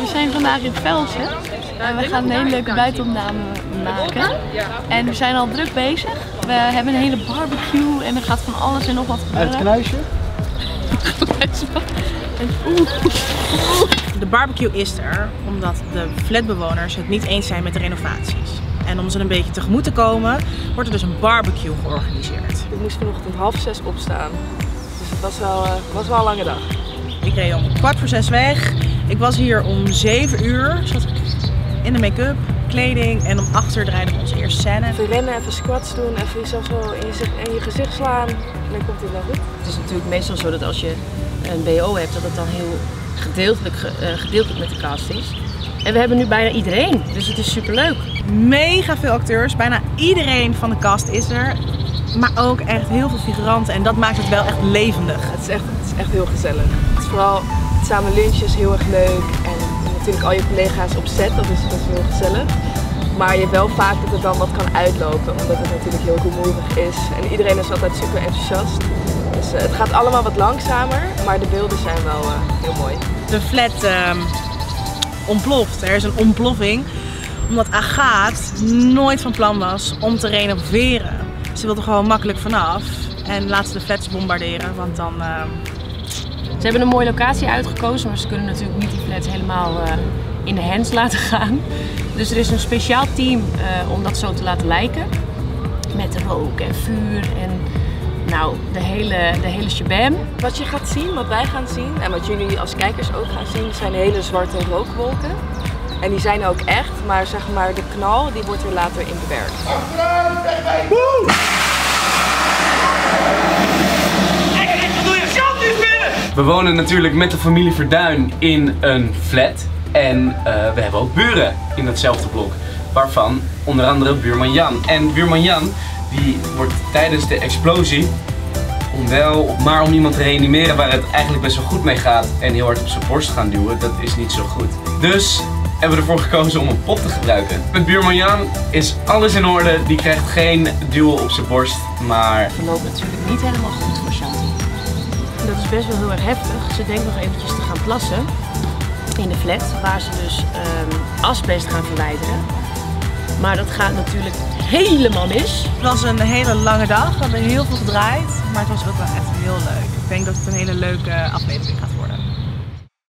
we zijn vandaag in Velsen en we gaan een hele leuke buitenopname maken. En we zijn al druk bezig. We hebben een hele barbecue en er gaat van alles en nog wat Uit gebeuren. het knuisje? De barbecue is er omdat de flatbewoners het niet eens zijn met de renovaties. En om ze een beetje tegemoet te komen, wordt er dus een barbecue georganiseerd. Ik moest vanochtend half zes opstaan. Dus het was wel, eh, was wel een lange dag. Ik reed om kwart voor zes weg. Ik was hier om zeven uur. Zat ik in de make-up, kleding en om acht uur draaiden we onze eerste scène. Even rennen, even squats doen, even jezelf zo in je, in je gezicht slaan. En dan komt het wel goed. Het is natuurlijk meestal zo dat als je een BO hebt, dat het dan heel gedeeltelijk, ge- eh, gedeeltelijk met de cast is. En we hebben nu bijna iedereen, dus het is superleuk. Mega veel acteurs, bijna iedereen van de cast is er. Maar ook echt heel veel figuranten en dat maakt het wel echt levendig. Het is echt, het is echt heel gezellig. Het is vooral het samen lunchen is heel erg leuk. En natuurlijk al je collega's op set, dat is, dat is heel gezellig. Maar je hebt wel vaak dat het dan wat kan uitlopen, omdat het natuurlijk heel rumoerig is. En iedereen is altijd super enthousiast. Dus eh, het gaat allemaal wat langzamer, maar de beelden zijn wel eh, heel mooi. de flat ehm, ontploft. Er is een ontploffing. Omdat Agaat nooit van plan was om te renoveren. Ze wilde er gewoon makkelijk vanaf. En laat ze de flats bombarderen. Want dan. ehm, Ze hebben een mooie locatie uitgekozen, maar ze kunnen natuurlijk niet die flats helemaal eh, in de hands laten gaan. Dus er is een speciaal team eh, om dat zo te laten lijken. Met rook en vuur en nou, de hele, de hele shabam. Wat je gaat zien, wat wij gaan zien en wat jullie als kijkers ook gaan zien, zijn hele zwarte rookwolken. En die zijn ook echt, maar zeg maar de knal die wordt er later in bewerkt. We wonen natuurlijk met de familie Verduin in een flat. En eh, we hebben ook buren in datzelfde blok. Waarvan onder andere buurman Jan. En buurman Jan, die wordt tijdens de explosie, om wel, maar om iemand te reanimeren waar het eigenlijk best wel goed mee gaat en heel hard op zijn borst gaan duwen, dat is niet zo goed. Dus hebben we ervoor gekozen om een pop te gebruiken. Met buurman Jan is alles in orde. Die krijgt geen duel op zijn borst, maar Het verloopt natuurlijk niet helemaal goed voor Shanti. Dat is best wel heel erg heftig. Ze denkt nog eventjes te gaan plassen in de flat, waar ze dus ehm, asbest gaan verwijderen. Maar dat gaat natuurlijk helemaal mis. het was een hele lange dag. We hebben heel veel gedraaid. Maar het was ook wel echt heel leuk. Ik denk dat het een hele leuke aflevering gaat